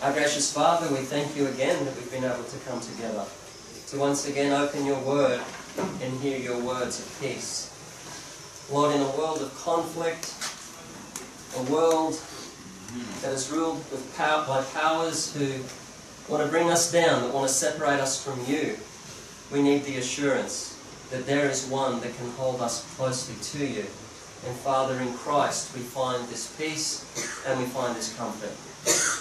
Our gracious Father, we thank you again that we've been able to come together to once again open your word and hear your words of peace. Lord, in a world of conflict, a world that is ruled with power, by powers who want to bring us down, that want to separate us from you, we need the assurance that there is one that can hold us closely to you. And Father, in Christ, we find this peace and we find this comfort.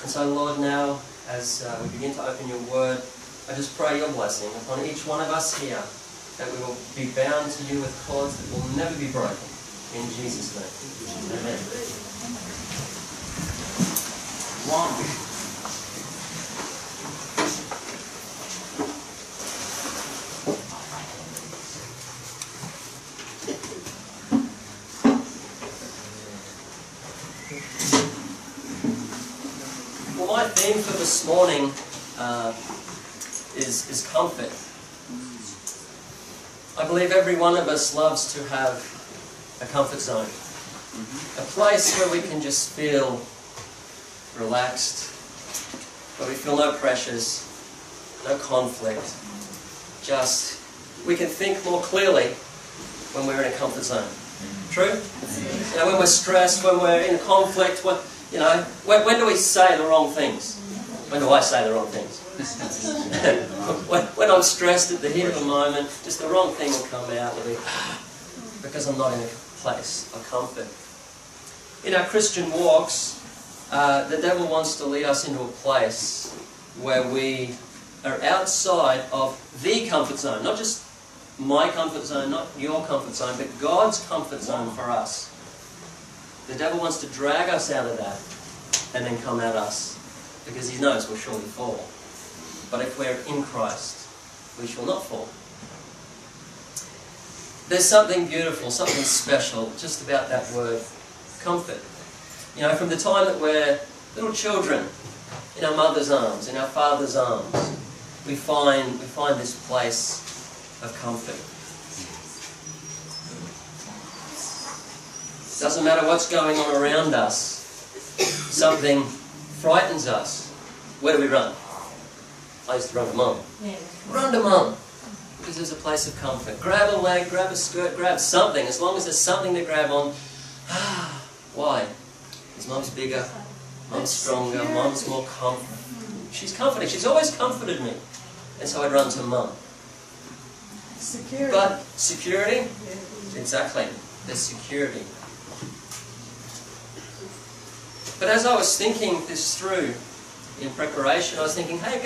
And so, Lord, now, as uh, we begin to open your word, I just pray your blessing upon each one of us here, that we will be bound to you with cords that will never be broken. In Jesus' name. Amen. One. Well, my theme for this morning uh, is, is comfort. I believe every one of us loves to have a comfort zone. A place where we can just feel relaxed, where we feel no pressures, no conflict. Just, we can think more clearly when we're in a comfort zone. True? You know, when we're stressed, when we're in conflict, when, you know, when, when do we say the wrong things? When do I say the wrong things? when, when I'm stressed at the heat of the moment, just the wrong thing will come out of me because I'm not in a place of comfort. In our Christian walks, uh, the devil wants to lead us into a place where we are outside of the comfort zone, not just my comfort zone, not your comfort zone, but God's comfort zone for us. The devil wants to drag us out of that and then come at us because he knows we'll surely fall. But if we're in Christ, we shall not fall. There's something beautiful, something special just about that word, comfort. You know, from the time that we're little children, in our mother's arms, in our father's arms, we find, we find this place of comfort. Doesn't matter what's going on around us, something frightens us. Where do we run? I used to run to mum. Run to mum. Because there's a place of comfort. Grab a leg, grab a skirt, grab something. As long as there's something to grab on. Why? Because mum's bigger, mum's stronger, mum's more comfort. She's comforting. She's always comforted me. And so I'd run to mum. Security. But security? Exactly. There's security. But as I was thinking this through in preparation, I was thinking, hey, it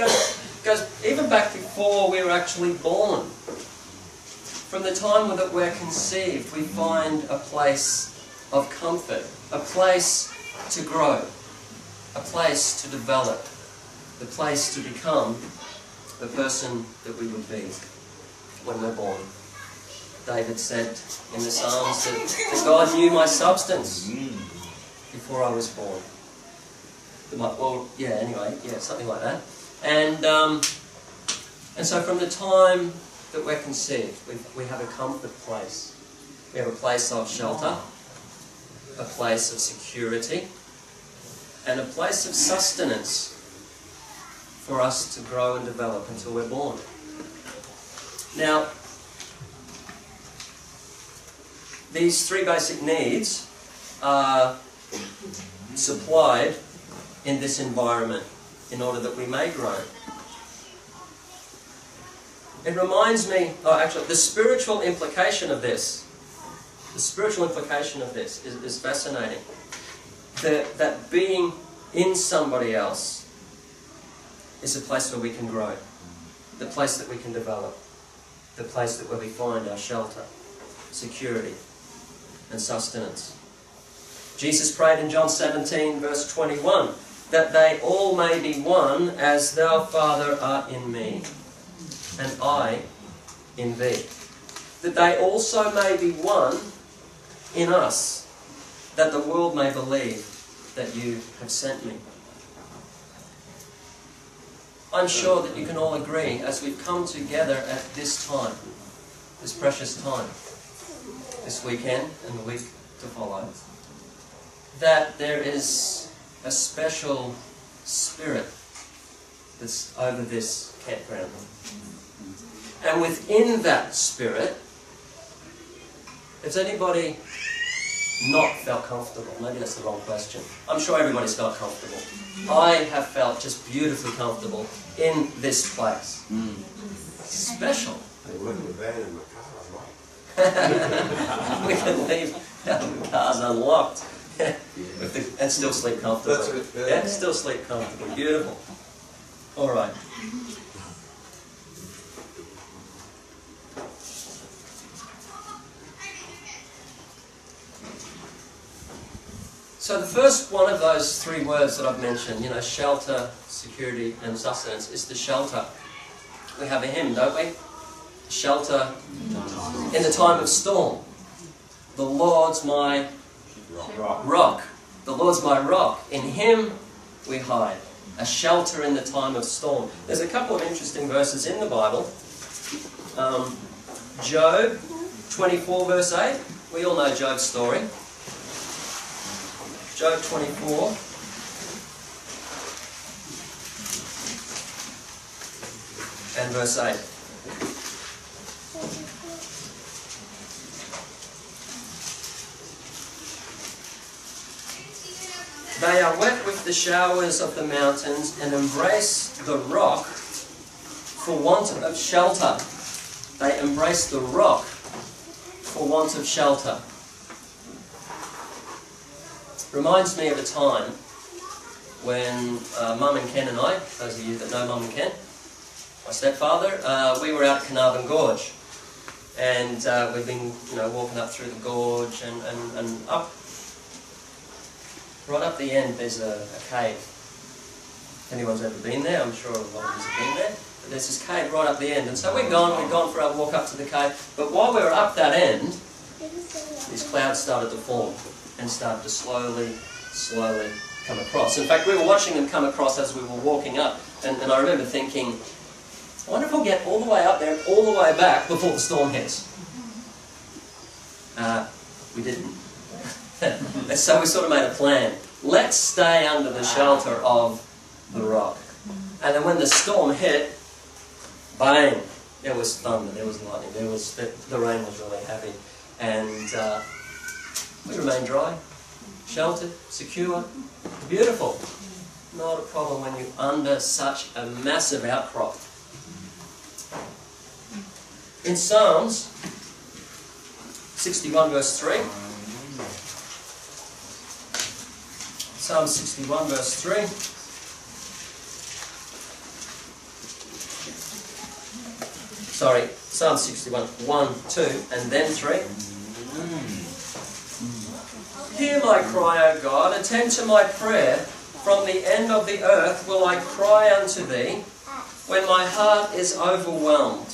goes, even back before we were actually born. From the time that we're conceived, we find a place of comfort, a place to grow, a place to develop, the place to become the person that we would be when we're born. David said in the Psalms that, that God knew my substance mm. Before I was born. Well, yeah, anyway, yeah, something like that. And, um, and so from the time that we're conceived, we, we have a comfort place. We have a place of shelter, a place of security, and a place of sustenance for us to grow and develop until we're born. Now, these three basic needs are supplied in this environment in order that we may grow. It reminds me, oh, actually, the spiritual implication of this, the spiritual implication of this is, is fascinating. That, that being in somebody else is a place where we can grow, the place that we can develop, the place that where we find our shelter, security, and sustenance. Jesus prayed in John 17, verse 21, that they all may be one, as thou, Father, art in me, and I in thee. That they also may be one in us, that the world may believe that you have sent me. I'm sure that you can all agree as we've come together at this time, this precious time, this weekend and the week to follow, that there is a special spirit that's over this campground. And within that spirit, has anybody not felt comfortable? Maybe that's the wrong question. I'm sure everybody's felt comfortable. I have felt just beautifully comfortable in this place. Special. They wouldn't abandon my car, we can leave our cars unlocked and still sleep comfortably. That's it, yeah. Yeah, still sleep comfortably. Beautiful. All right. So the first one of those three words that I've mentioned, you know, shelter, security, and sustenance, is the shelter. We have a hymn, don't we? Shelter in the time of storm. The Lord's my Rock. rock. The Lord's my rock. In Him we hide. A shelter in the time of storm. There's a couple of interesting verses in the Bible. Um, Job 24, verse 8. We all know Job's story. Job 24. And verse 8. They are wet with the showers of the mountains and embrace the rock for want of shelter. They embrace the rock for want of shelter. Reminds me of a time when uh, Mum and Ken and I, those of you that know Mum and Ken, my stepfather, uh, we were out at Carnarvon Gorge. And uh, we've been, you know, walking up through the gorge and, and, and up Right up the end, there's a, a cave. If anyone's ever been there, I'm sure a lot of you have been there. But there's this cave right up the end. And so we've gone, we'd gone for our walk up to the cave. But while we were up that end, these clouds started to form and started to slowly, slowly come across. In fact, we were watching them come across as we were walking up. And, and I remember thinking, I wonder if we'll get all the way up there and all the way back before the storm hits. Uh, we didn't. And so we sort of made a plan. Let's stay under the shelter of the rock. And then when the storm hit, bang, there was thunder, there was lightning, there was the, the rain was really heavy, and uh, we remained dry, sheltered, secure, beautiful. Not a problem when you're under such a massive outcrop. In Psalms 61 verse 3. Psalm 61, verse 3. Sorry, Psalm 61, 1, 2, and then 3. Hear my cry, O God, attend to my prayer. From the end of the earth will I cry unto thee when my heart is overwhelmed.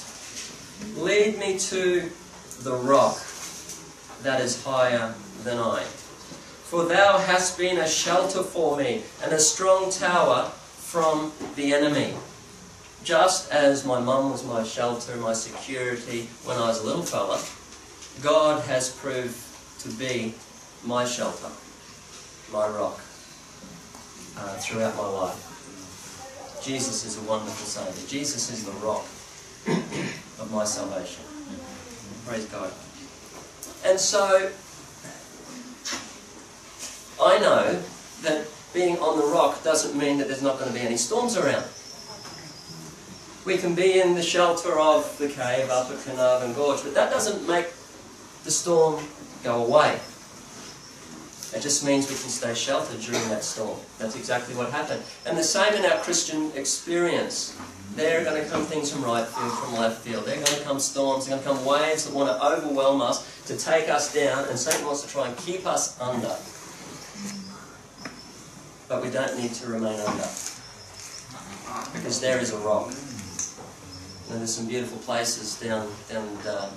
Lead me to the rock that is higher than I. For thou hast been a shelter for me, and a strong tower from the enemy. Just as my mum was my shelter, my security when I was a little fella, God has proved to be my shelter, my rock, uh, throughout my life. Jesus is a wonderful Saviour. Jesus is the rock of my salvation. Praise God. And so, I know that being on the rock doesn't mean that there's not going to be any storms around. We can be in the shelter of the cave up at Carnarvon Gorge, but that doesn't make the storm go away. It just means we can stay sheltered during that storm. That's exactly what happened. And the same in our Christian experience. There are going to come things from right field, from left field. There are going to come storms, there are going to come waves that want to overwhelm us, to take us down, and Satan wants to try and keep us under but we don't need to remain under. Because there is a rock. And there's some beautiful places down, down uh,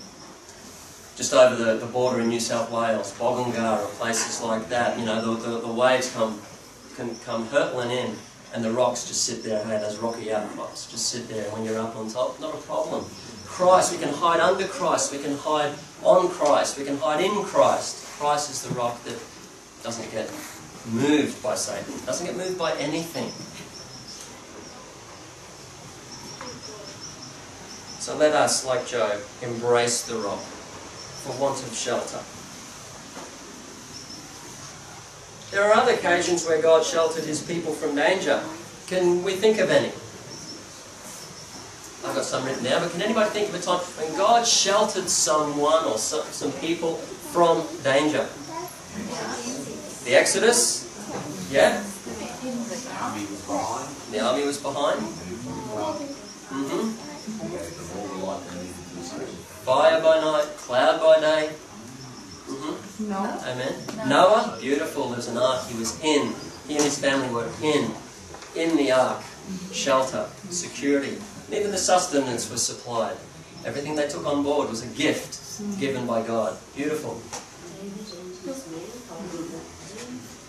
just over the, the border in New South Wales, Bogongara, or places like that. You know, the, the, the waves come can come hurtling in, and the rocks just sit there, hey, those rocky outcrops, just sit there. When you're up on top, not a problem. Christ, we can hide under Christ, we can hide on Christ, we can hide in Christ. Christ is the rock that doesn't get moved by Satan, doesn't get moved by anything. So let us, like Job, embrace the rock for want of shelter. There are other occasions where God sheltered his people from danger. Can we think of any? I've got some written down, but can anybody think of a time when God sheltered someone or some, some people from danger? The Exodus? Yeah? Army was behind. The army was behind? hmm Gave them all the light they needed to escape. Fire by night, cloud by day. hmm No. Amen. Noah, beautiful. There's an ark. He was in. He and his family were in. In the ark. Shelter, security. And even the sustenance was supplied. Everything they took on board was a gift given by God. Beautiful.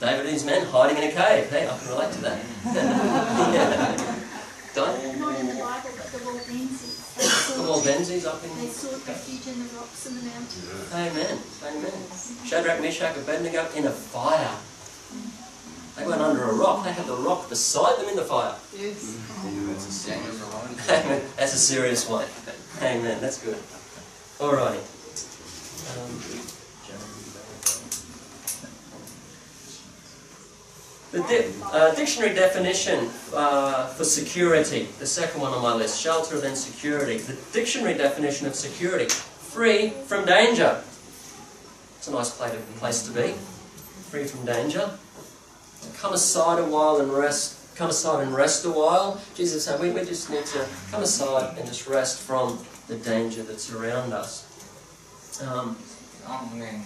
David and his men hiding in a cave. Hey, I can relate to that. yeah. Don't. Not in the Bible, but the Waldenses. They The sought, Waldenses up in. they sought refuge in the rocks and the mountains. Amen. Amen. Shadrach, Meshach, Abednego in a fire. They weren't under a rock. They had the rock beside them in the fire. Yes. That's a Daniel Maloney. Amen. That's a serious one. Amen. That's good. Alrighty. Um, the di- uh, dictionary definition uh, for security, the second one on my list, shelter then security. The dictionary definition of security, free from danger. It's a nice place to, place to be, free from danger. Come aside a while and rest. Come aside and rest a while. Jesus said, we, we just need to come aside and just rest from the danger that's around us. Um, Amen.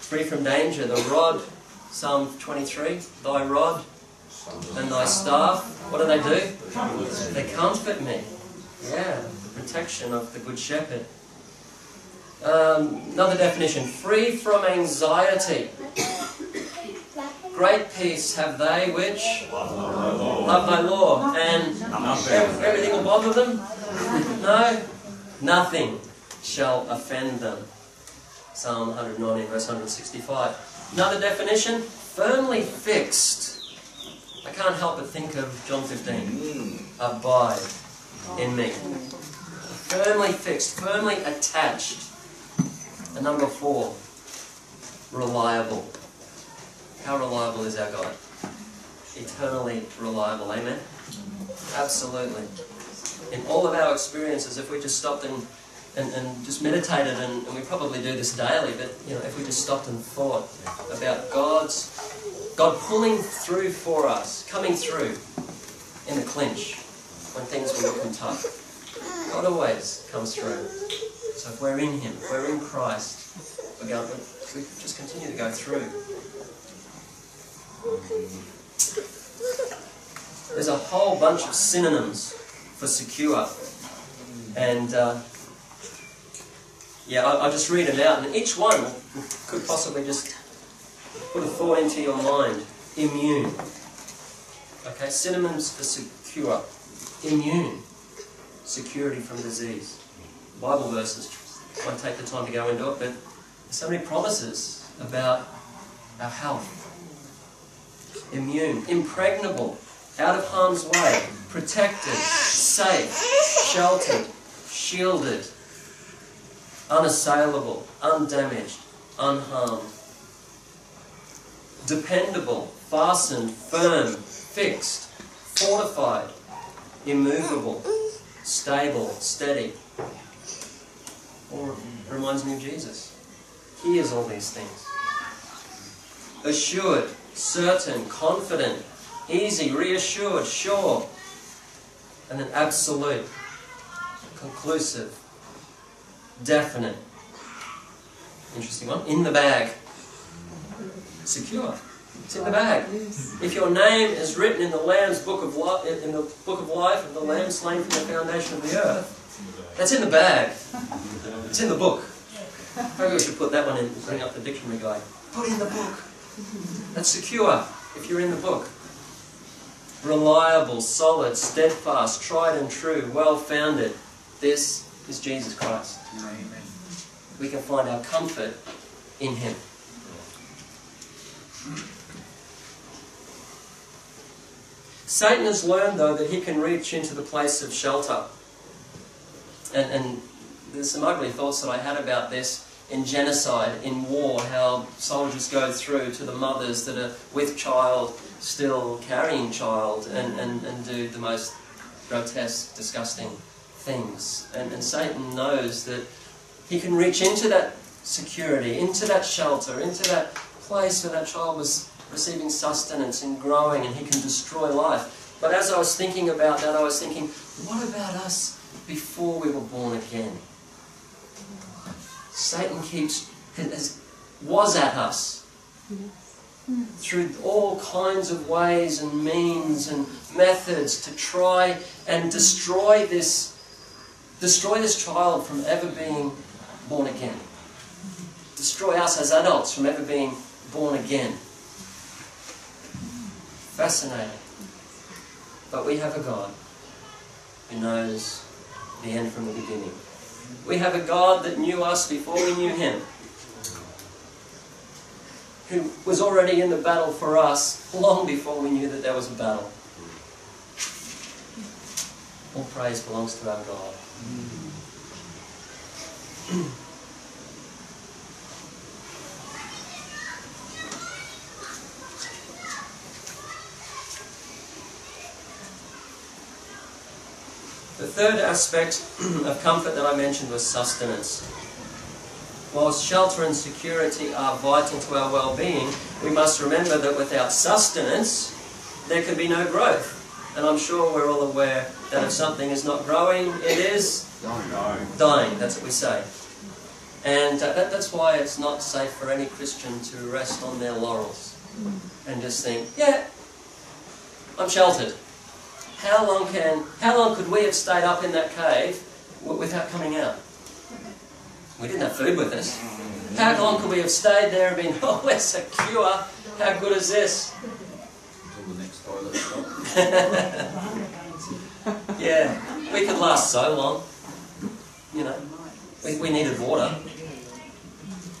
free from danger, the rod, Psalm 23, thy rod and thy staff, what do they do? They comfort me. Yeah, the protection of the Good Shepherd. Um, another definition, free from anxiety. Great peace have they which love thy law. And everything will bother them? No, nothing shall offend them. Psalm 119, verse 165. Another definition, firmly fixed. I can't help but think of John 15. Hmm. Abide in me. Firmly fixed, firmly attached. And number four, reliable. How reliable is our God? Eternally reliable, amen? Absolutely. In all of our experiences, if we just stopped and, and, and just meditated, and, and we probably do this daily, but you know, if we just stopped and thought about God's God pulling through for us, coming through in the clinch when things were looking tough. God always comes through. So if we're in Him, if we're in Christ, we're going, we just continue to go through. There's a whole bunch of synonyms for secure. And uh, yeah, I'll, I'll just read them out. And each one could possibly just put a thought into your mind. Immune. Okay, synonyms for secure. Immune. Security from disease. Bible verses. I won't take the time to go into it, but so many promises about our health. Immune. Impregnable. Out of harm's way. Protected. Safe. Sheltered. Shielded. Unassailable. Undamaged. Unharmed dependable, fastened, firm, fixed, fortified, immovable, stable, steady. Or reminds me of Jesus. He is all these things. Assured, certain, confident, easy, reassured, sure. And then absolute, conclusive, definite. Interesting one. In the bag secure. It's in the bag. If your name is written in the Lamb's book of life, in the book of life of the Lamb slain from the foundation of the earth, that's in the bag. It's in the book. Maybe we should put that one in. Bring up the dictionary guy. Put in the book. That's secure if you're in the book. Reliable, solid, steadfast, tried and true, well founded. This is Jesus Christ. Amen. We can find our comfort in Him. Satan has learned, though, that he can reach into the place of shelter. and, and there's some ugly thoughts that I had about this in genocide, in war, how soldiers go through to the mothers that are with child, still carrying child, and, and, and do the most grotesque, disgusting things. And, and Satan knows that he can reach into that security, into that shelter, into that place where that child was receiving sustenance and growing, and he can destroy life. But as I was thinking about that, I was thinking, what about us before we were born again? Satan keeps was at us through all kinds of ways and means and methods to try and destroy this destroy this child from ever being born again. Destroy us as adults from ever being born again. Fascinating. But we have a God who knows the end from the beginning. We have a God that knew us before we knew Him, who was already in the battle for us long before we knew that there was a battle. All praise belongs to our God. The third aspect of comfort that I mentioned was sustenance. Whilst shelter and security are vital to our well-being, we must remember that without sustenance, there can be no growth. And I'm sure we're all aware that if something is not growing, it is dying. That's what we say. And uh, that, that's why it's not safe for any Christian to rest on their laurels and just think, yeah, I'm sheltered. How long can, how long could we have stayed up in that cave w- without coming out? We didn't have food with us. How long could we have stayed there and been, oh, we're secure? How good is this? Yeah, we could last so long. You know, we, we needed water.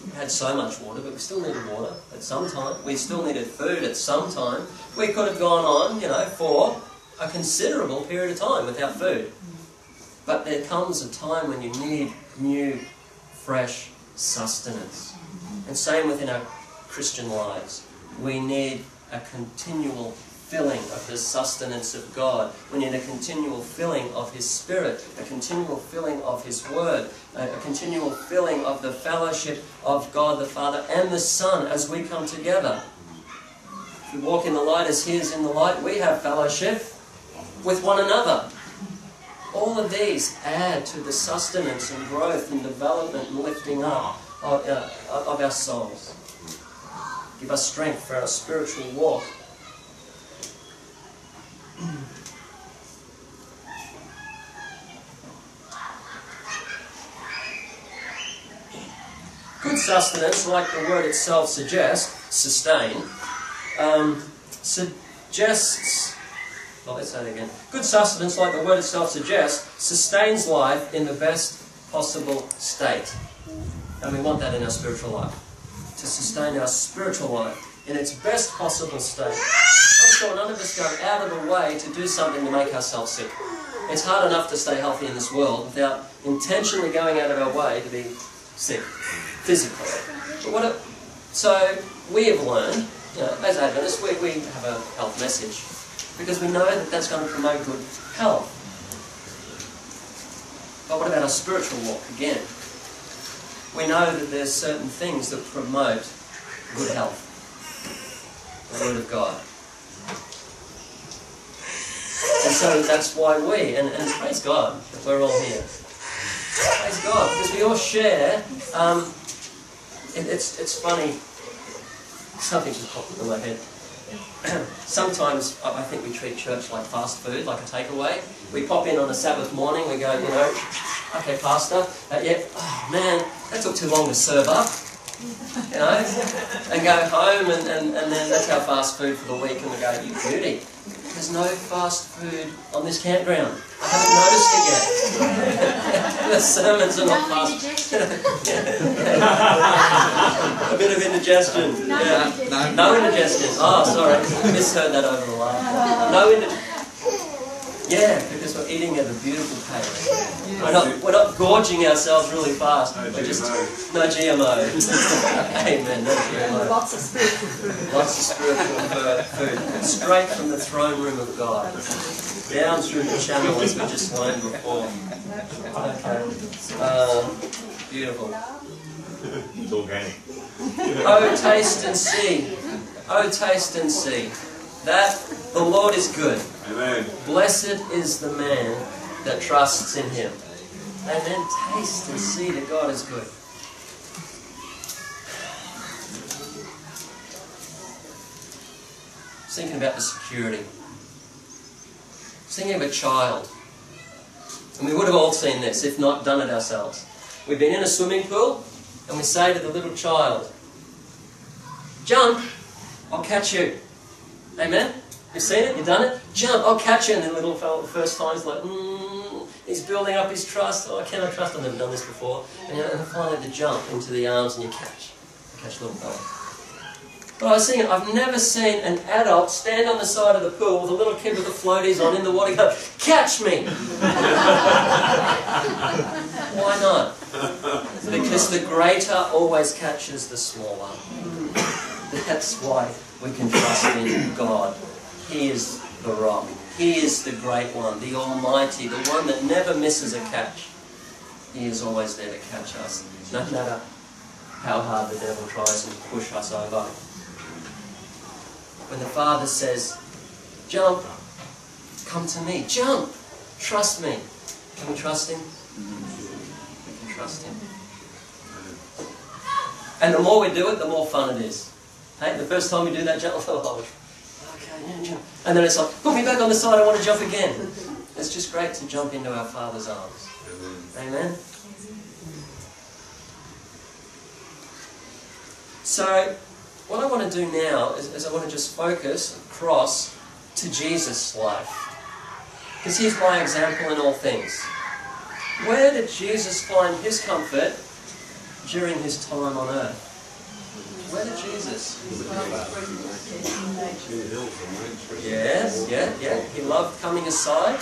We had so much water, but we still needed water at some time. We still needed food at some time. We could have gone on, you know, for a considerable period of time without food. But there comes a time when you need new, fresh sustenance. And same within our Christian lives. We need a continual filling of the sustenance of God. We need a continual filling of His Spirit, a continual filling of His Word, a, a continual filling of the fellowship of God the Father and the Son as we come together. If we walk in the light as He is in the light, we have fellowship with one another. All of these add to the sustenance and growth and development and lifting up of, uh, of our souls. Give us strength for our spiritual walk. Good sustenance, like the word itself suggests, sustain, um, suggests, well, let's say it again. Good sustenance, like the word itself suggests, sustains life in the best possible state. And we want that in our spiritual life. To sustain our spiritual life in its best possible state. Sure none of us go out of the way to do something to make ourselves sick. It's hard enough to stay healthy in this world without intentionally going out of our way to be sick physically. But what it, so we have learned, you know, as Adventists, we, we have a health message because we know that that's going to promote good health. But what about our spiritual walk again? We know that there's certain things that promote good health. The Word of God. And so that's why we, and, and praise God we're all here. Praise God, because we all share. Um, it, it's, it's funny, something just popped into my head. Sometimes I I think we treat church like fast food, like a takeaway. We pop in on a Sabbath morning, we go, you know, okay, Pastor, uh, yeah, oh man, that took too long to serve up, you know, and go home, and, and, and then that's our fast food for the week, and we go, you beauty, there's no fast food on this campground. I haven't noticed it yet. the sermons are not No fast. a bit of indigestion. No yeah. indigestion. No indigestion. Oh, sorry. I misheard that over the line. No indigestion. Yeah, because we're eating at a beautiful pace. We're not, we're not gorging ourselves really fast. No we're just GMO. no GMO. Amen. No GMO. Lots of spiritual food. Lots of spiritual food. Straight from the throne room of God. Down through the channel as we just learned before. Okay. Um, beautiful. It's organic. Oh, taste and see. Oh, taste and see. That the Lord is good. Amen. Blessed is the man that trusts in him. Amen. Taste and see that God is good. I was thinking about the security. I was thinking of a child. And we would have all seen this, if not done it ourselves. We've been in a swimming pool, and we say to the little child, Jump, I'll catch you. Amen? You've seen it? You've done it? Jump, I'll catch you. And the little fellow, the first time, he's like, mm, he's building up his trust. Oh, can I trust? I've never done this before. And you know, finally the jump into the arms and you catch. You catch little fellow. But I was thinking, I've never seen an adult stand on the side of the pool with a little kid with the floaties on in the water go, catch me! Why not? Because the greater always catches the smaller. That's why we can trust in God. He is the rock. He is the great one, the Almighty, the one that never misses a catch. He is always there to catch us, no matter how hard the devil tries to push us over. When the Father says, Jump, come to me, jump, trust me. Can we trust Him? We can trust Him. And the more we do it, the more fun it is. Hey, the first time we do that jump, oh, okay, yeah, jump. And then it's like, put me back on the side, I want to jump again. It's just great to jump into our Father's arms. Amen. So, what I want to do now is, is I want to just focus across to Jesus' life. Because he's my example in all things. Where did Jesus find his comfort during his time on earth? Where did Jesus? Yes, yeah, yeah. He loved coming aside.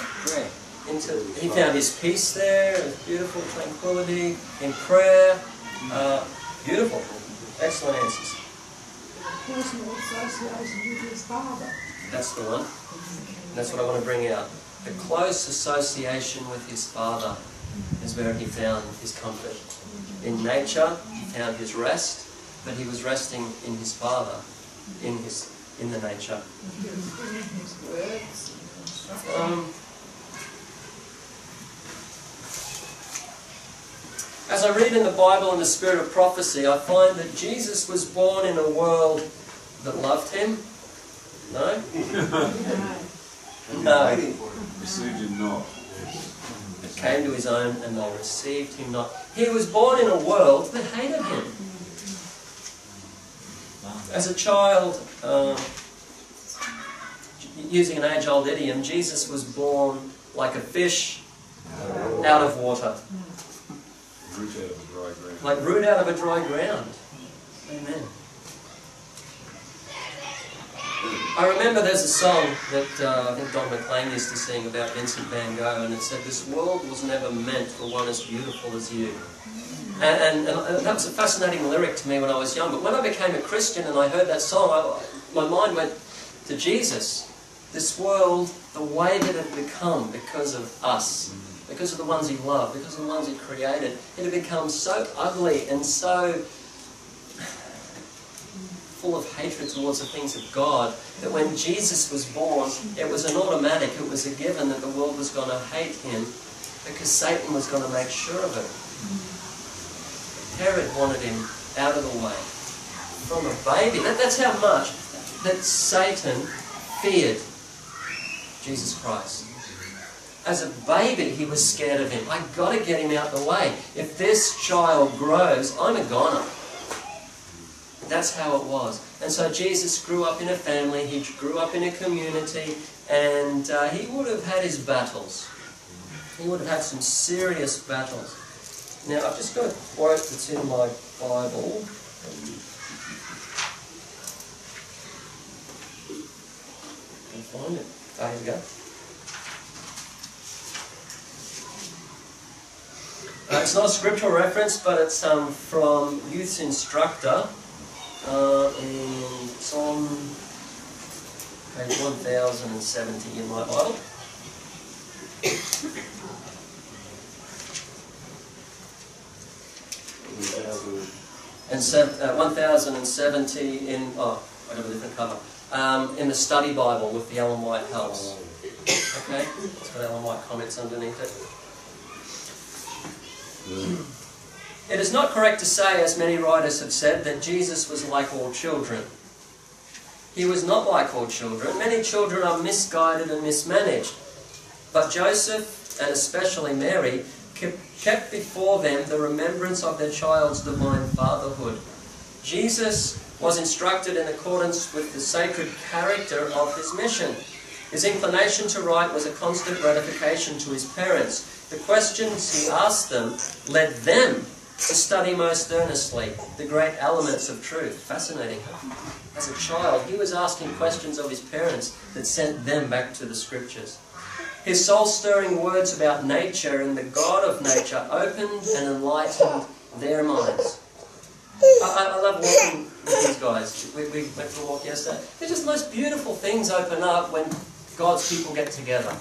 Into, he found his peace there, his beautiful tranquility in prayer. Uh, beautiful. Excellent answers. Personal association with his father. That's the one. That's what I want to bring out. The close association with his father is where he found his comfort. In nature, he found his rest, but he was resting in his father, in his in the nature. Um, as I read in the Bible in the spirit of prophecy, I find that Jesus was born in a world that loved him. No? No. Received him not. It came to his own and they received him not. He was born in a world that hated him. As a child, um, using an age old idiom, Jesus was born like a fish out of water, Root out of dry ground. like root out of a dry ground. Amen. I remember there's a song that uh, I think Don McLean used to sing about Vincent van Gogh, and it said, This world was never meant for one as beautiful as you. And, and, and that was a fascinating lyric to me when I was young. But when I became a Christian and I heard that song, I, my mind went to Jesus. This world, the way that it had become because of us, because of the ones He loved, because of the ones He created, it had become so ugly and so full of hatred towards the things of God that when Jesus was born, it was an automatic, it was a given that the world was going to hate Him because Satan was going to make sure of it. Herod wanted him out of the way. From a baby. That, that's how much that Satan feared Jesus Christ. As a baby, he was scared of him. I got to get him out the way. If this child grows, I'm a goner. That's how it was. And so Jesus grew up in a family, he grew up in a community, and uh, he would have had his battles. He would have had some serious battles. Now I've just got a quote that's in my Bible. Can find it. Ah, here we go. Uh, it's not a scriptural reference, but it's um, from youth's instructor uh, and it's on page 1070 in my Bible. And sev- uh, 1070 in, oh, I got a different cover. Um, in the study Bible with the Ellen White helps. Okay? It's got Ellen White comments underneath it. It is not correct to say, as many writers have said, that Jesus was like all children. He was not like all children. Many children are misguided and mismanaged. But Joseph, and especially Mary, kept kept before them the remembrance of their child's divine fatherhood. Jesus was instructed in accordance with the sacred character of his mission. His inclination to right was a constant gratification to his parents. The questions he asked them led them to study most earnestly the great elements of truth. Fascinating. As a child, he was asking questions of his parents that sent them back to the scriptures. His soul stirring words about nature and the God of nature opened and enlightened their minds. I, I, love walking with these guys. We, we went for a walk yesterday. They're just the most beautiful things open up when God's people get together.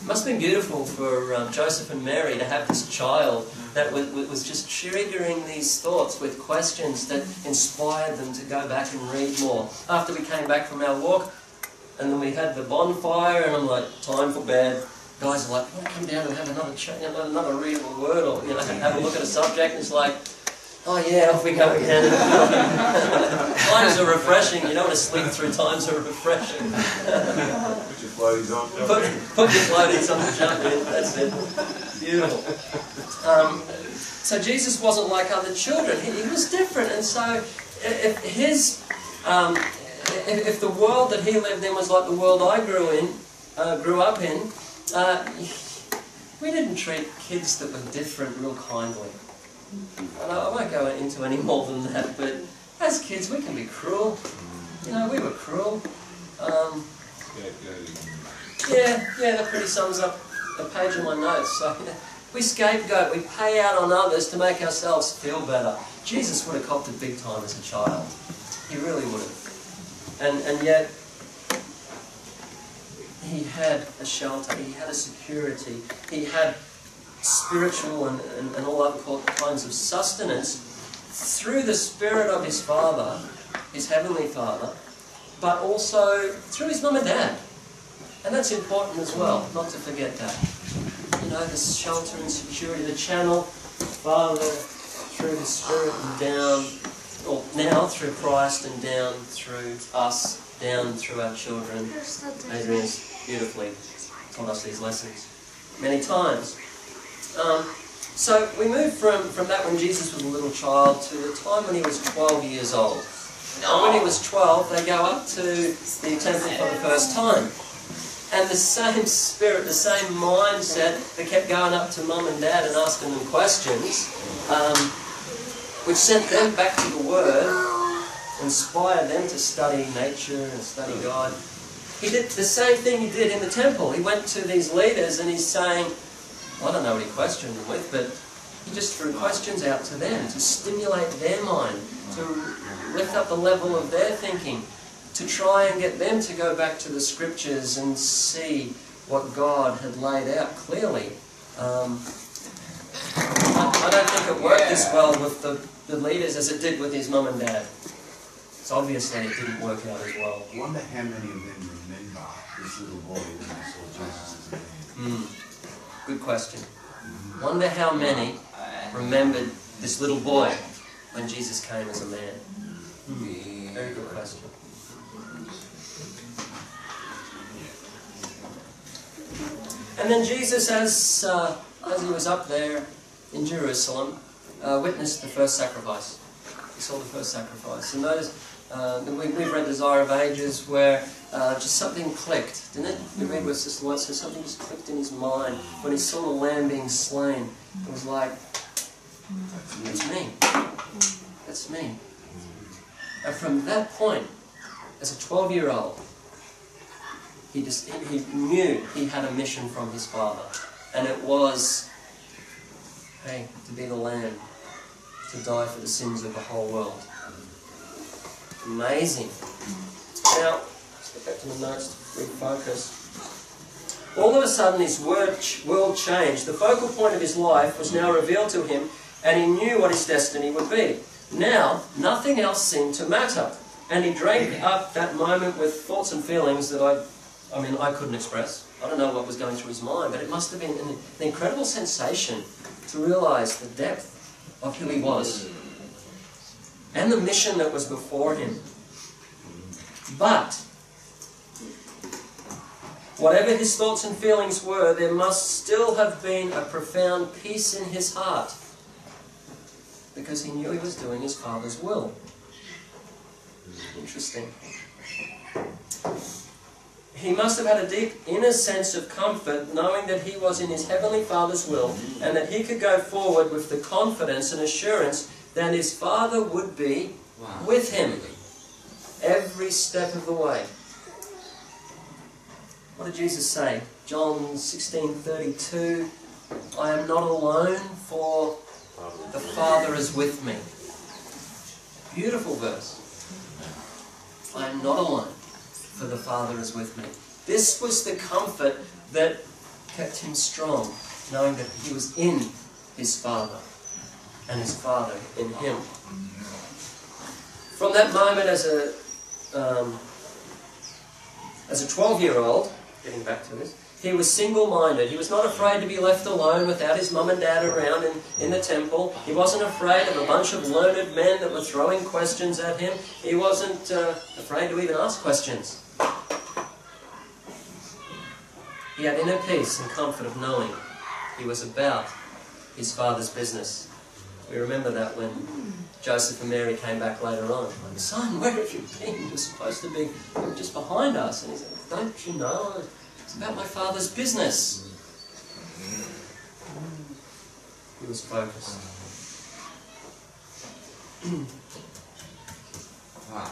It must have been beautiful for um, Joseph and Mary to have this child that was, was just triggering these thoughts with questions that inspired them to go back and read more. After we came back from our walk, and then we had the bonfire, and I'm like, time for bed. Guys are like, want to come down and have another ch- another readable word, or you know, have a look at a subject. And it's like, oh yeah, off we go again. times are refreshing. You don't want to sleep through times are refreshing. Put your floaties on. put, put your floaties on the jump in. That's it. Beautiful. Um, so Jesus wasn't like other children. He, he was different, and so if his um, if, if the world that he lived in was like the world I grew in, uh, grew up in, uh, we didn't treat kids that were different real kindly. And I, I won't go into any more than that, but as kids we can be cruel. You know, we were cruel. Um, yeah, yeah, that pretty sums up a page of my notes. So, we scapegoat, we pay out on others to make ourselves feel better. Jesus would have copped it big time as a child. He really would have. And, and yet, he had a shelter, he had a security, he had spiritual and, and, and all other kinds of sustenance through the Spirit of his Father, his Heavenly Father, but also through his mum and dad. And that's important as well, not to forget that. You know, the shelter and security, the channel, Father, through the Spirit and down, or now through Christ and down through us, down through our children. Adrian's beautifully taught us these lessons many times. Um, so we move from, from that when Jesus was a little child to the time when he was 12 years old. And when he was 12, they go up to the temple for the first time. And the same spirit, the same mindset that kept going up to mum and dad and asking them questions, um, which sent them back to the Word, inspired them to study nature and study God. He did the same thing he did in the temple. He went to these leaders and he's saying, I don't know what he questioned them with, but he just threw questions out to them to stimulate their mind, to lift up the level of their thinking, to try and get them to go back to the scriptures and see what God had laid out clearly. Um, I, I don't think it worked this well with the, the leaders as it did with his mum and dad. So obviously it didn't work out as well. I wonder how many of them remember this little boy when they saw Jesus as a man. Mm, good question. Wonder how many remembered this little boy when Jesus came as a man. Hmm, Very good question. And then Jesus, as, uh, as he was up there in Jerusalem, uh, witnessed the first sacrifice. He saw the first sacrifice. And those, uh, we, we've read Desire of Ages where uh, just something clicked, didn't it? We read with Sister White says something just clicked in his mind when he saw the lamb being slain. It was like, that's me. That's me. And from that point, as a 12 year old, he just he, he knew he had a mission from his father. And it was hey, to be the Lamb, to die for the sins of the whole world. Amazing. Now, let's get back to the notes to refocus. All of a sudden, his world changed. The focal point of his life was now revealed to him, and he knew what his destiny would be. Now, nothing else seemed to matter, and he drank up that moment with thoughts and feelings that I, I mean, I couldn't express. I don't know what was going through his mind, but it must have been an, an incredible sensation to realize the depth of who he was and the mission that was before him. But Whatever his thoughts and feelings were, there must still have been a profound peace in his heart because he knew he was doing his Father's will. Interesting. He must have had a deep inner sense of comfort knowing that he was in his Heavenly Father's will and that he could go forward with the confidence and assurance that his Father would be Wow. with him every step of the way. What did Jesus say? John 16:32 I am not alone for the Father is with me. Beautiful verse. I am not alone for the Father is with me. This was the comfort that kept him strong, knowing that he was in his Father and his Father in him. From that moment as a um, as a 12-year-old, getting back to this, he was single-minded. He was not afraid to be left alone without his mum and dad around in, in the temple. He wasn't afraid of a bunch of learned men that were throwing questions at him. He wasn't uh, afraid to even ask questions. He had inner peace and comfort of knowing he was about his father's business. We remember that when Joseph and Mary came back later on. Like, son, where have you been? You're supposed to be just behind us. And he said, don't you know? It's about my father's business. He was focused. Wow.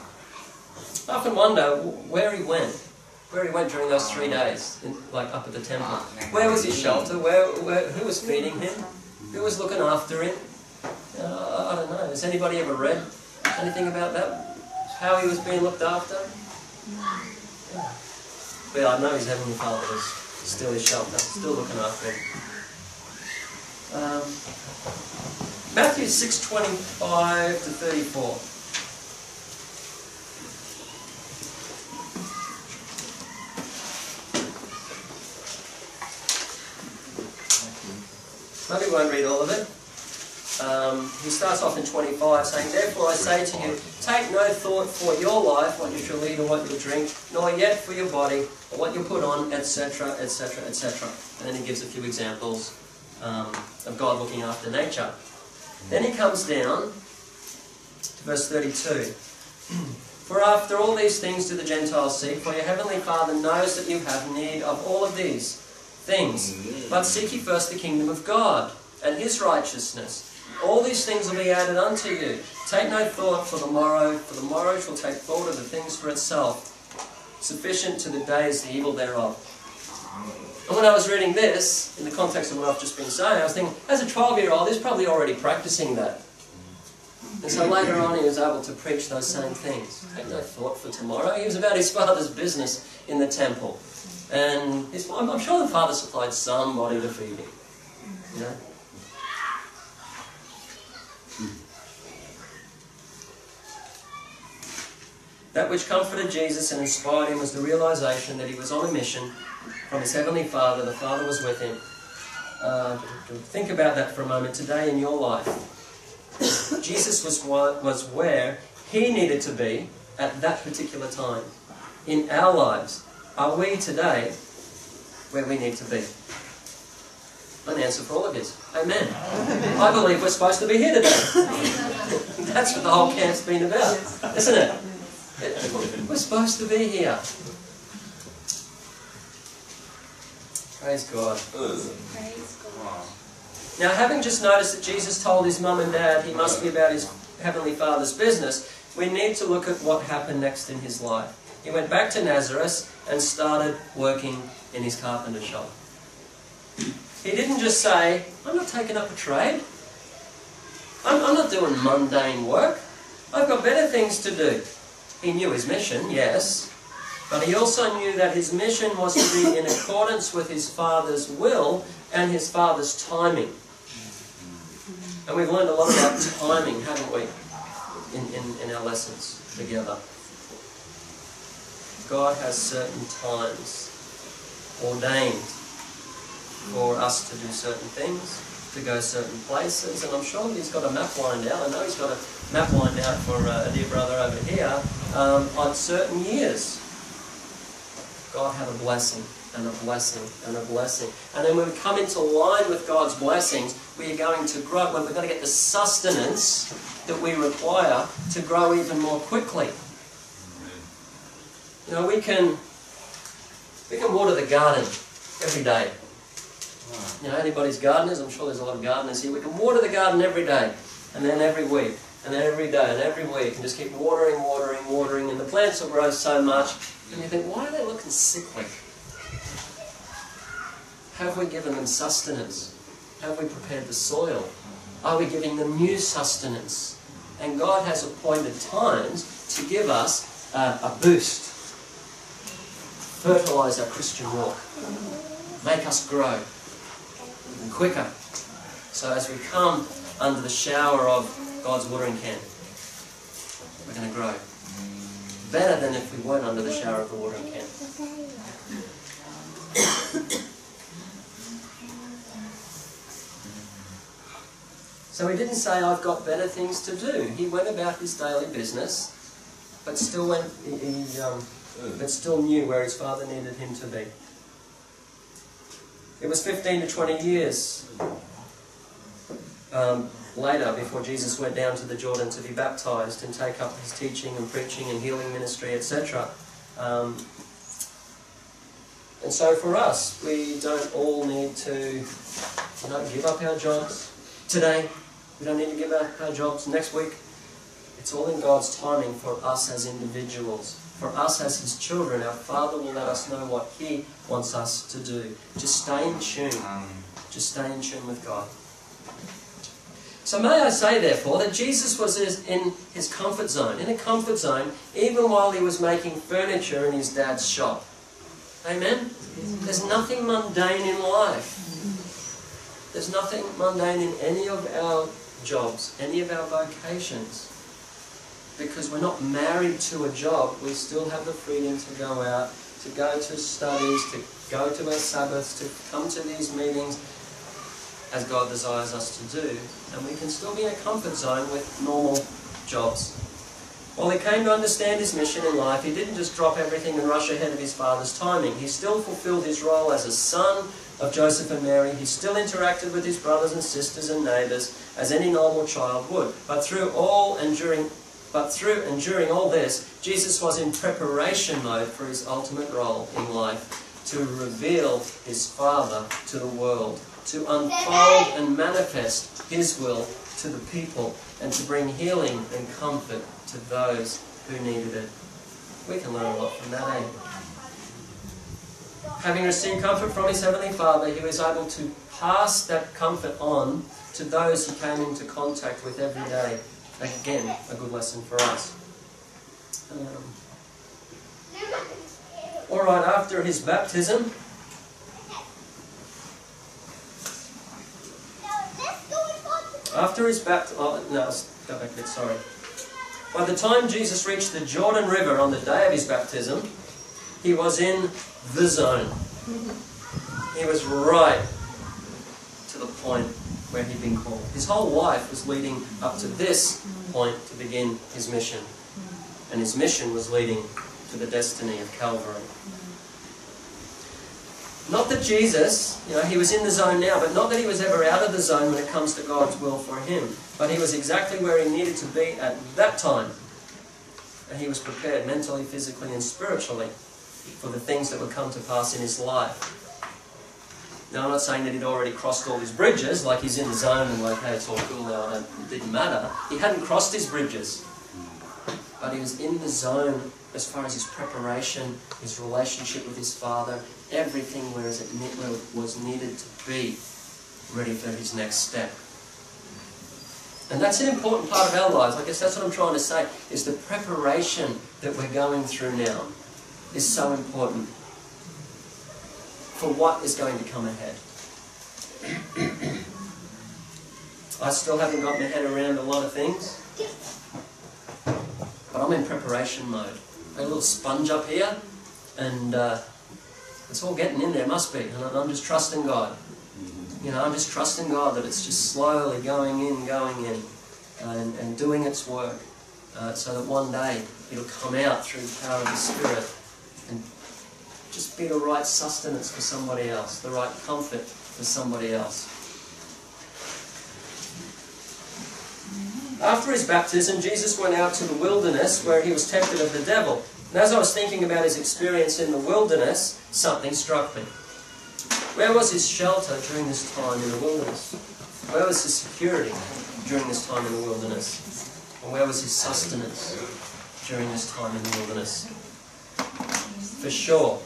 I often wonder where he went where he went during those three days, in, like up at the temple. Ah, where was his shelter? Where, where, who was feeding him? Who was looking after him? Uh, I don't know. Has anybody ever read anything about that? How he was being looked after? Yeah. I know his heavenly father was still his shelter, still looking after him. Um, Matthew 6:25 to 34. Um, he starts off in 25 saying, Therefore I say to you, take no thought for your life, what you shall eat or what you'll drink, nor yet for your body, or what you'll put on, etc., etc., etc. And then he gives a few examples um, of God looking after nature. Then he comes down to verse 32. For after all these things do the Gentiles seek, for your heavenly Father knows that you have need of all of these things. But seek ye first the kingdom of God and his righteousness. All these things will be added unto you. Take no thought for the morrow, for the morrow shall take thought of the things for itself. Sufficient to the day is the evil thereof. And when I was reading this, in the context of what I've just been saying, I was thinking, as a 12 year old, he's probably already practicing that. And so later on, he was able to preach those same things. Take no thought for tomorrow. He was about his father's business in the temple. And his, I'm, I'm sure the father supplied somebody to feed him. You know? That which comforted Jesus and inspired him was the realization that he was on a mission from his heavenly Father. The Father was with him. Uh, think about that for a moment today in your life. Jesus was, wa- was where he needed to be at that particular time. In our lives, are we today where we need to be? An answer for all of this. Amen. I believe we're supposed to be here today. That's what the whole camp's been about, isn't it? We're supposed to be here. Praise God. Praise God. Now, having just noticed that Jesus told his mum and dad he must be about his heavenly Father's business, we need to look at what happened next in his life. He went back to Nazareth and started working in his carpenter shop. He didn't just say, I'm not taking up a trade. I'm, I'm not doing mundane work. I've got better things to do. He knew his mission, yes, but he also knew that his mission was to be in accordance with his Father's will and his Father's timing. And we've learned a lot about timing, haven't we, in, in, in our lessons together. God has certain times ordained for us to do certain things, to go certain places, and I'm sure he's got a map lined out. I know he's got a map lined out for uh, a dear brother over here um, on certain years. God had a blessing and a blessing and a blessing. And then when we come into line with God's blessings, we are going to grow, when we're going to get the sustenance that we require to grow even more quickly. You know, we can we can water the garden every day. You know, anybody's gardeners, I'm sure there's a lot of gardeners here. We can water the garden every day, and then every week, and every day, and every week, and just keep watering, watering, watering, and the plants will grow so much. And you think, why are they looking sickly? Have we given them sustenance? Have we prepared the soil? Are we giving them new sustenance? And God has appointed times to give us uh, a boost fertilize our Christian walk, make us grow quicker. So as we come under the shower of God's watering can, we're going to grow better than if we weren't under the shower of the watering can. So he didn't say, I've got better things to do. He went about his daily business, but still went, he, um, but still knew where his father needed him to be. It was 15 to 20 years um, later before Jesus went down to the Jordan to be baptized and take up his teaching and preaching and healing ministry, etc. Um, and so for us, we don't all need to you know, give up our jobs today. We don't need to give up our jobs next week. It's all in God's timing for us as individuals. For us as His children, our Father will let us know what He wants us to do. Just stay in tune. Just stay in tune with God. So may I say, therefore, that Jesus was in his comfort zone, in a comfort zone, even while he was making furniture in his dad's shop. Amen? There's nothing mundane in life. There's nothing mundane in any of our jobs, any of our vocations because we're not married to a job, we still have the freedom to go out, to go to studies, to go to our Sabbaths, to come to these meetings as God desires us to do. And we can still be in a comfort zone with normal jobs. While he came to understand his mission in life, he didn't just drop everything and rush ahead of his father's timing. He still fulfilled his role as a son of Joseph and Mary. He still interacted with his brothers and sisters and neighbours as any normal child would. But through all and during but through and during all this, Jesus was in preparation mode for his ultimate role in life, to reveal his Father to the world, to unfold and manifest his will to the people, and to bring healing and comfort to those who needed it. We can learn a lot from that, eh? Having received comfort from his Heavenly Father, he was able to pass that comfort on to those he came into contact with every day. Again, a good lesson for us. Um, all right, after his baptism, after his baptism, oh, no, go back a bit, sorry. By the time Jesus reached the Jordan River on the day of his baptism, he was in the zone. He was right to the point where he'd been called. His whole life was leading up to this point to begin his mission. And his mission was leading to the destiny of Calvary. Not that Jesus, you know, he was in the zone now, but not that he was ever out of the zone when it comes to God's will for him. But he was exactly where he needed to be at that time. And he was prepared mentally, physically, and spiritually for the things that would come to pass in his life. Now, I'm not saying that he'd already crossed all his bridges, like he's in the zone and like, hey, it's all cool now, it didn't matter. He hadn't crossed his bridges. But he was in the zone as far as his preparation, his relationship with his father, everything where it was needed to be ready for his next step. And that's an important part of our lives. I guess that's what I'm trying to say, is the preparation that we're going through now is so important for what is going to come ahead. I still haven't got my head around a lot of things, but I'm in preparation mode. Got a little sponge up here, and uh, it's all getting in there, must be, and I'm just trusting God. You know, I'm just trusting God that it's just slowly going in, going in, and, and doing its work, uh, so that one day it'll come out through the power of the Spirit and just be the right sustenance for somebody else, the right comfort for somebody else. After his baptism, Jesus went out to the wilderness where he was tempted of the devil. And as I was thinking about his experience in the wilderness, something struck me. Where was his shelter during this time in the wilderness? Where was his security during this time in the wilderness? And where was his sustenance during this time in the wilderness? For sure,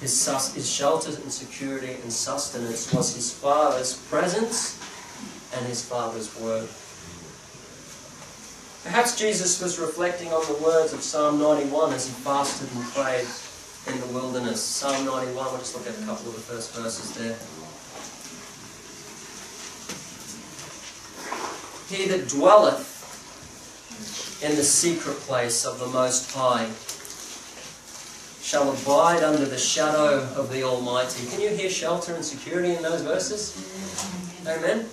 his, his shelter and security and sustenance was his Father's presence and his Father's word. Perhaps Jesus was reflecting on the words of Psalm 91 as he fasted and prayed in the wilderness. Psalm 91, we'll just look at a couple of the first verses there. He that dwelleth in the secret place of the Most High shall abide under the shadow of the Almighty. Can you hear shelter and security in those verses? Amen.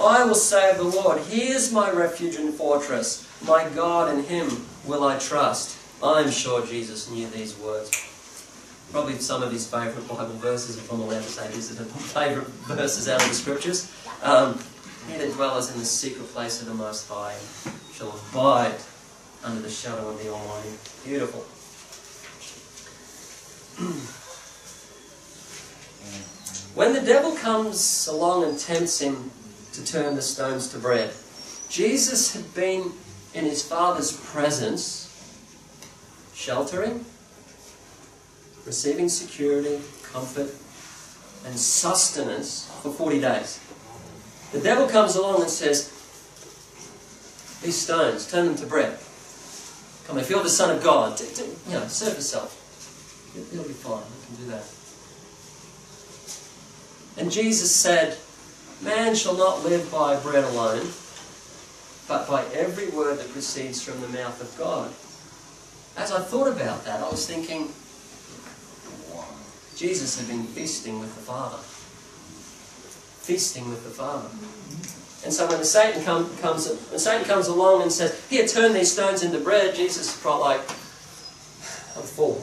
I will say of the Lord, He is my refuge and fortress, my God, in Him will I trust. I'm sure Jesus knew these words. Probably some of his favourite Bible verses, if I'm allowed to say these are the favourite verses out of the Scriptures. Um, he that dwelleth in the secret place of the Most High shall abide under the shadow of the Almighty. Beautiful. when the devil comes along and tempts him to turn the stones to bread, Jesus had been in his Father's presence, sheltering, receiving security, comfort, and sustenance for 40 days. The devil comes along and says, These stones, turn them to bread. Come, if you're the Son of God, d- d- you know, serve yourself. It- It'll be fine. You can do that. And Jesus said, Man shall not live by bread alone, but by every word that proceeds from the mouth of God. As I thought about that, I was thinking, Jesus had been feasting with the Father. Feasting with the Father. And so when the Satan come, comes, when Satan comes along and says, "Here, turn these stones into bread," Jesus is probably like, "I'm full.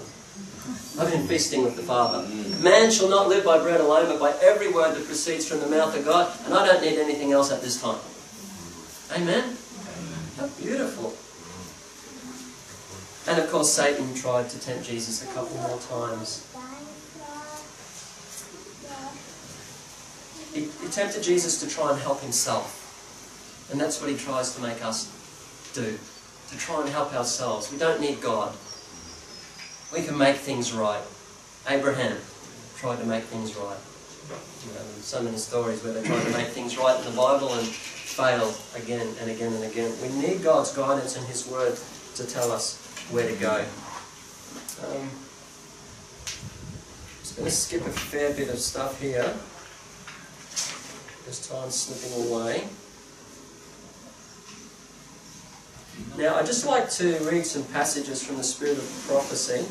I've been feasting with the Father. Man shall not live by bread alone, but by every word that proceeds from the mouth of God. And I don't need anything else at this time." Amen. How beautiful. And of course, Satan tried to tempt Jesus a couple more times. He, he tempted Jesus to try and help himself. And that's what he tries to make us do. To try and help ourselves. We don't need God. We can make things right. Abraham tried to make things right. You know, so many stories where they tried to make things right in the Bible and failed again and again and again. We need God's guidance and His Word to tell us where to go. Um, just going to skip a fair bit of stuff here. This time's slipping away. Now, I'd just like to read some passages from the Spirit of Prophecy.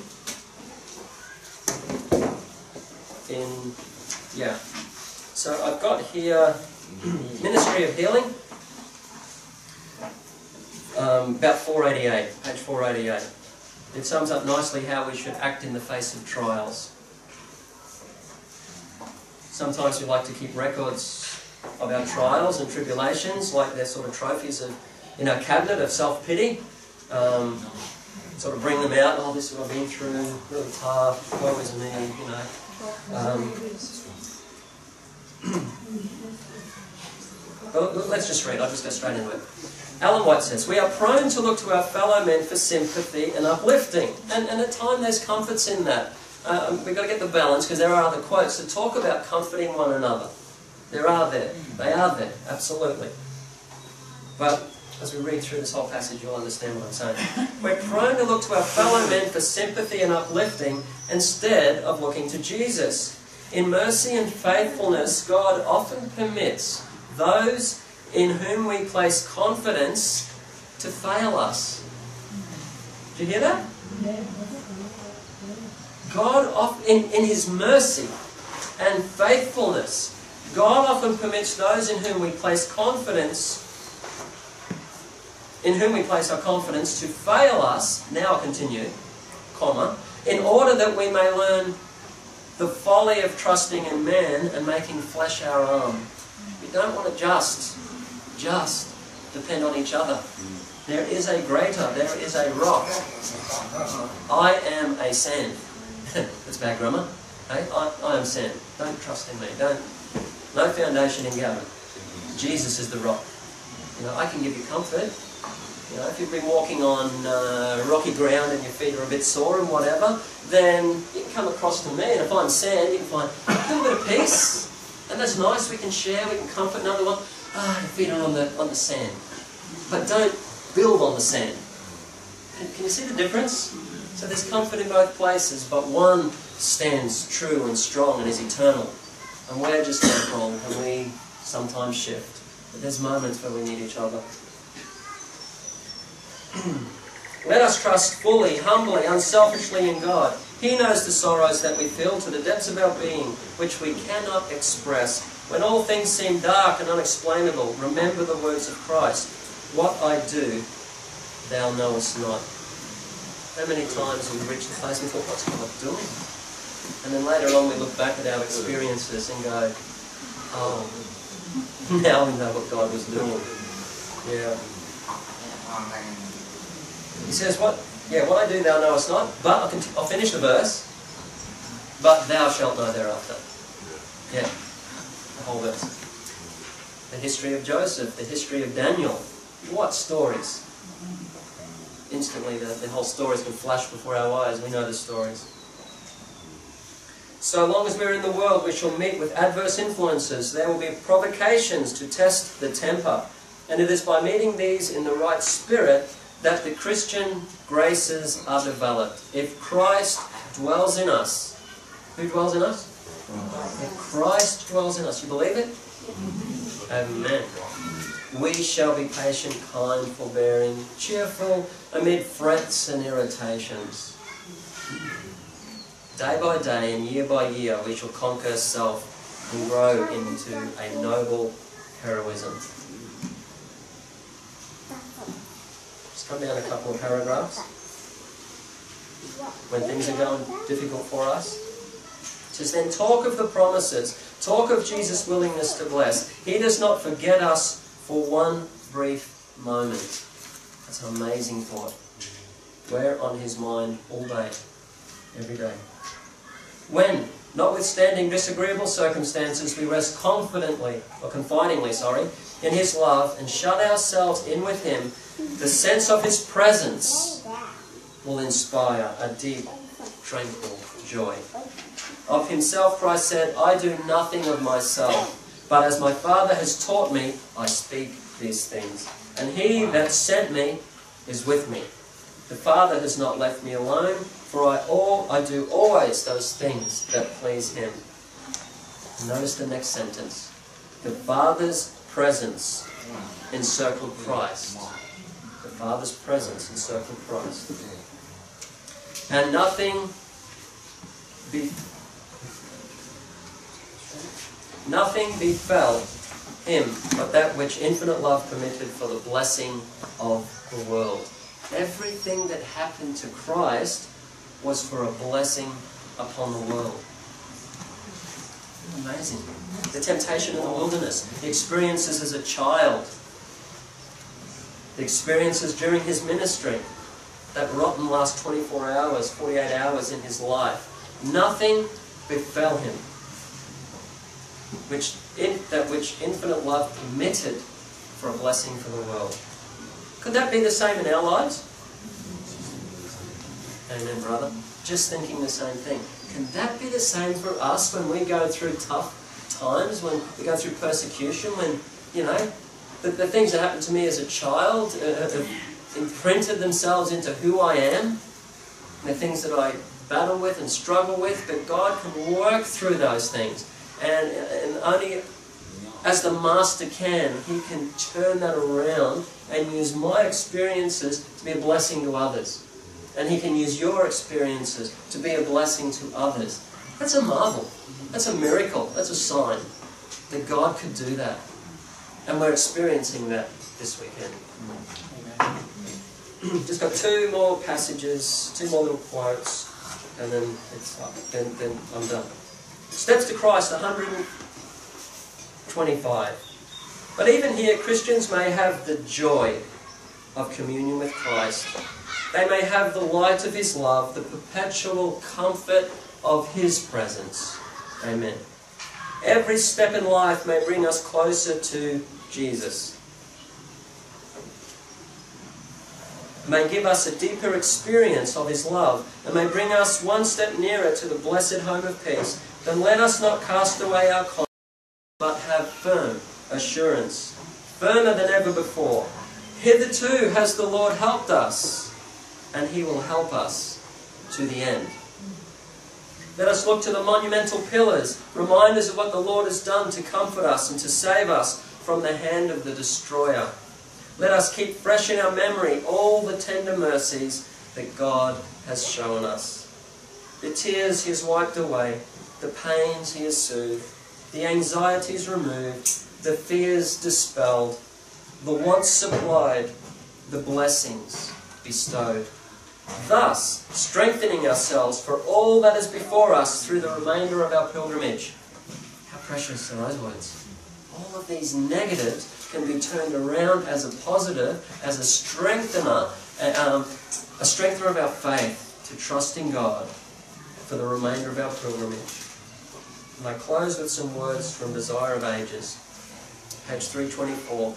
In, yeah. So I've got here Ministry of Healing, um, about 488, page 488. It sums up nicely how we should act in the face of trials. Sometimes we like to keep records of our trials and tribulations, like they're sort of trophies of, in our cabinet of self-pity. Um, sort of bring them out, oh, this is what I've been through, really tough, woe is me, you know. Um, well, let's just read, I'll just go straight into it. Ellen White says, We are prone to look to our fellow men for sympathy and uplifting. And, and at times there's comforts in that. Um, we've got to get the balance because there are other quotes that talk about comforting one another. There are there. They are there, absolutely. But as we read through this whole passage, you'll understand what I'm saying. We're prone to look to our fellow men for sympathy and uplifting instead of looking to Jesus. In mercy and faithfulness, God often permits those in whom we place confidence to fail us. Do you hear that? God, in, in His mercy and faithfulness, God often permits those in whom we place confidence, in whom we place our confidence, to fail us. Now continue, comma, in order that we may learn the folly of trusting in man and making flesh our arm. We don't want to just, just depend on each other. There is a greater, there is a rock. I am a sand. That's bad grammar. Hey, I, I am sand. Don't trust in me. Don't. No foundation in government. Jesus is the rock. You know, I can give you comfort. You know, if you've been walking on uh, rocky ground and your feet are a bit sore and whatever, then you can come across to me, and if I'm sand, you can find a little bit of peace, and that's nice. We can share. We can comfort another one. Ah, your feet are on the on the sand, but don't build on the sand. Can, can you see the difference? So there's comfort in both places, but one stands true and strong and is eternal, and we're just temporal, and we sometimes shift. But there's moments where we need each other. Let us trust fully, humbly, unselfishly in God. He knows the sorrows that we feel to the depths of our being, which we cannot express. When all things seem dark and unexplainable, remember the words of Christ. What I do, thou knowest not. How many times we reach the place we thought, what's God doing? And then later on we look back at our experiences and go, oh, now we know what God was doing. Yeah. He says, "What? Yeah, what I do thou knowest not, but I'll, I'll finish the verse. But thou shalt know thereafter." Yeah, the whole verse. The history of Joseph, the history of Daniel. What stories? Instantly, the, the whole stories can flash before our eyes. We know the stories. So long as we're in the world, we shall meet with adverse influences. There will be provocations to test the temper. And it is by meeting these in the right spirit that the Christian graces are developed. If Christ dwells in us, who dwells in us? If Christ dwells in us, you believe it? Amen. We shall be patient, kind, forbearing, cheerful amid frets and irritations. Day by day and year by year, we shall conquer self and grow into a noble heroism. Come down a couple of paragraphs. When things are going difficult for us. It says, then talk of the promises. Talk of Jesus' willingness to bless. He does not forget us for one brief moment. That's an amazing thought. We're on his mind all day, every day. When, notwithstanding disagreeable circumstances, we rest confidently, or confidingly, sorry, in his love and shut ourselves in with him, the sense of his presence will inspire a deep, tranquil joy. Of himself, Christ said, I do nothing of myself, but as my Father has taught me, I speak these things. And he that sent me is with me. The Father has not left me alone, for I, all, I do always those things that please him. Notice the next sentence. The Father's presence encircled Christ. The Father's presence encircled Christ. And nothing be, nothing befell him but that which infinite love permitted for the blessing of the world. Everything that happened to Christ was for a blessing upon the world. Amazing. The temptation in the wilderness, the experiences as a child, the experiences during his ministry, that rotten last 24 hours, 48 hours in his life. Nothing befell him which in, that which infinite love permitted for a blessing for the world. Could that be the same in our lives? Amen, brother. Just thinking the same thing. Can that be the same for us when we go through tough times when we go through persecution, when, you know, the, the things that happened to me as a child uh, have imprinted themselves into who I am, the things that I battle with and struggle with, but God can work through those things. And, and only as the Master can, He can turn that around and use my experiences to be a blessing to others. And He can use your experiences to be a blessing to others. That's a marvel. That's a miracle. That's a sign that God could do that. And we're experiencing that this weekend. Just got two more passages, two more little quotes, and then it's up. Then, then I'm done. Steps to Christ, 125. But even here, Christians may have the joy of communion with Christ. They may have the light of His love, the perpetual comfort of His presence. Amen. Every step in life may bring us closer to Jesus. May give us a deeper experience of His love and may bring us one step nearer to the blessed home of peace. Then let us not cast away our confidence, but have firm assurance, firmer than ever before. Hitherto has the Lord helped us, and He will help us to the end. Let us look to the monumental pillars, reminders of what the Lord has done to comfort us and to save us from the hand of the destroyer. Let us keep fresh in our memory all the tender mercies that God has shown us. The tears He has wiped away, the pains He has soothed, the anxieties removed, the fears dispelled, the wants supplied, the blessings bestowed thus strengthening ourselves for all that is before us through the remainder of our pilgrimage. How precious are those words. All of these negatives can be turned around as a positive, as a strengthener, a, um, a strengthener of our faith to trust in God for the remainder of our pilgrimage. And I close with some words from Desire of Ages, page 324.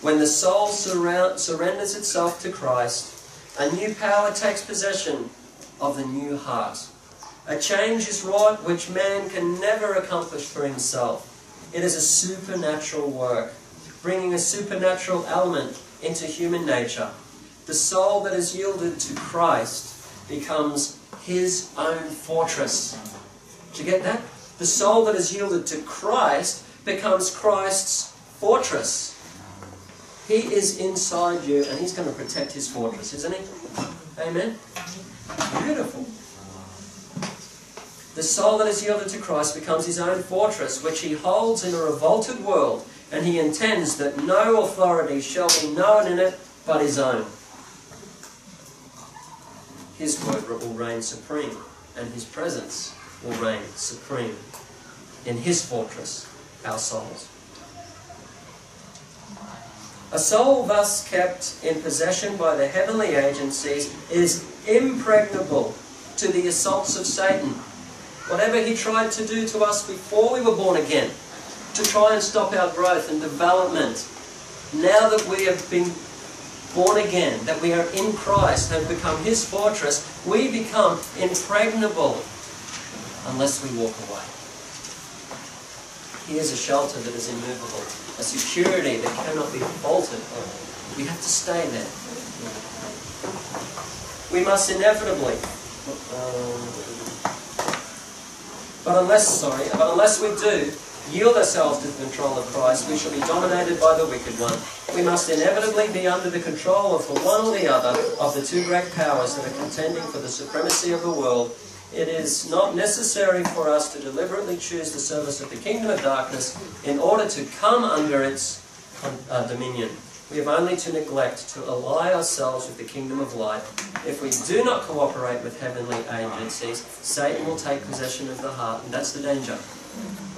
When the soul surrenders itself to Christ, a new power takes possession of the new heart. A change is wrought which man can never accomplish for himself. It is a supernatural work, bringing a supernatural element into human nature. The soul that is yielded to Christ becomes his own fortress. Did you get that? The soul that is yielded to Christ becomes Christ's fortress. He is inside you and He's going to protect His fortress, isn't He? Amen? Beautiful. The soul that is yielded to Christ becomes His own fortress, which He holds in a revolted world, and He intends that no authority shall be known in it but His own. His word will reign supreme, and His presence will reign supreme in His fortress, our souls. A soul thus kept in possession by the heavenly agencies is impregnable to the assaults of Satan. Whatever he tried to do to us before we were born again, to try and stop our growth and development, now that we have been born again, that we are in Christ, have become his fortress, we become impregnable unless we walk away. He is a shelter that is immovable, a security that cannot be faulted. We have to stay there. We must inevitably, um, but unless, sorry, but unless we do yield ourselves to the control of Christ, we shall be dominated by the wicked one. We must inevitably be under the control of the one or the other of the two great powers that are contending for the supremacy of the world it is not necessary for us to deliberately choose the service of the kingdom of darkness in order to come under its uh, dominion. We have only to neglect to ally ourselves with the kingdom of light. If we do not cooperate with heavenly agencies, Satan will take possession of the heart, and that's the danger.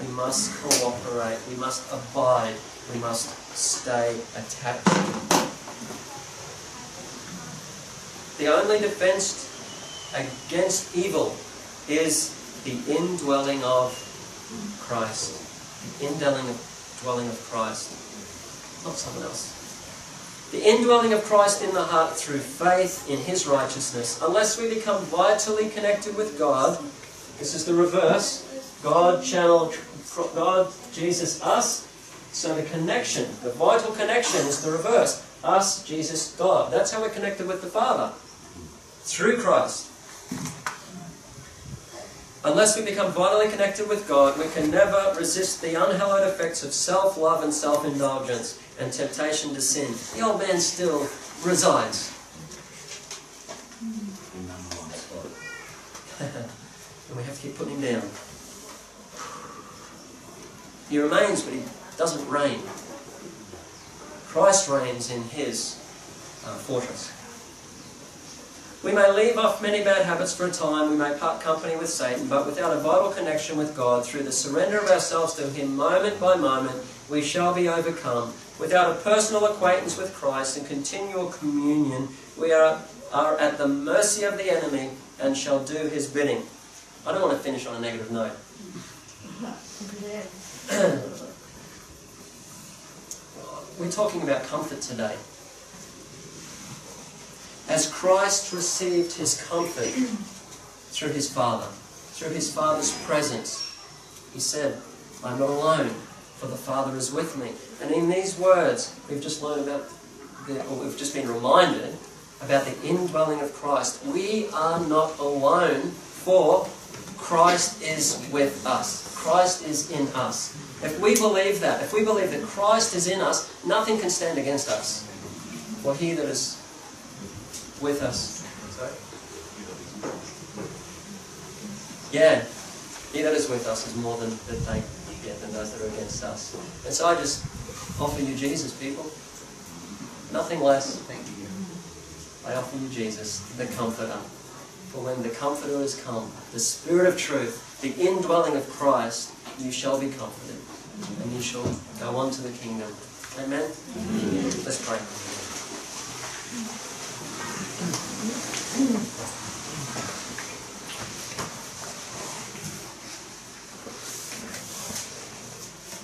We must cooperate, we must abide, we must stay attached. The only defense against evil is the indwelling of Christ. The indwelling of, dwelling of Christ, not someone else. The indwelling of Christ in the heart through faith in His righteousness. Unless we become vitally connected with God, this is the reverse. God channel God, Jesus, us. So the connection, the vital connection is the reverse. Us, Jesus, God. That's how we're connected with the Father. Through Christ. Unless we become vitally connected with God, we can never resist the unhallowed effects of self love and self indulgence and temptation to sin. The old man still resides. And we have to keep putting him down. He remains, but he doesn't reign. Christ reigns in his uh, fortress. We may leave off many bad habits for a time, we may part company with Satan, but without a vital connection with God, through the surrender of ourselves to Him moment by moment, we shall be overcome. Without a personal acquaintance with Christ and continual communion, we are, are at the mercy of the enemy and shall do his bidding. I don't want to finish on a negative note. We're talking about comfort today. As Christ received his comfort through his Father, through his Father's presence, he said, I'm not alone, for the Father is with me. And in these words, we've just learned about, the, or we've just been reminded about the indwelling of Christ. We are not alone, for Christ is with us. Christ is in us. If we believe that, if we believe that Christ is in us, nothing can stand against us. For he that is with us. Sorry? Yeah, he that is with us is more than that they yeah, than those that are against us. And so I just offer you Jesus, people. Nothing less. Thank you. I offer you Jesus, the Comforter. For when the Comforter is come, the Spirit of truth, the indwelling of Christ, you shall be comforted, and you shall go on to the kingdom. Amen? Let's pray.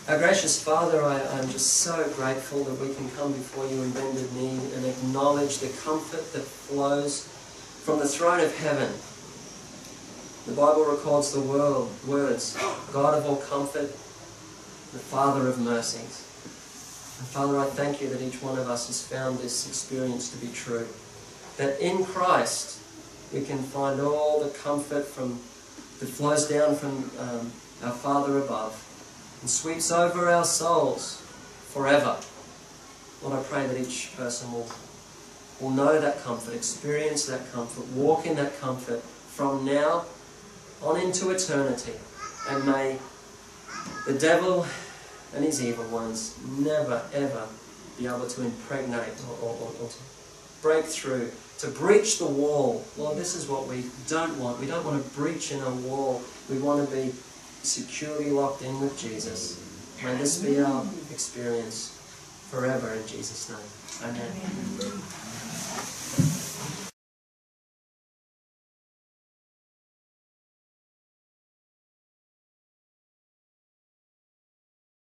Our gracious Father, I, I'm just so grateful that we can come before you in bended knee and acknowledge the comfort that flows from the throne of heaven. The Bible records the world, words, God of all comfort, the Father of mercies. And Father, I thank you that each one of us has found this experience to be true. That in Christ we can find all the comfort from that flows down from um, our Father above and sweeps over our souls forever. Lord, I pray that each person will, will know that comfort, experience that comfort, walk in that comfort from now on into eternity. And may the devil and his evil ones never, ever be able to impregnate or, or, or, or to break through, to breach the wall. Lord, this is what we don't want. We don't want to breach in a wall. We want to be securely locked in with Jesus. May this be our experience forever in Jesus' name. Amen.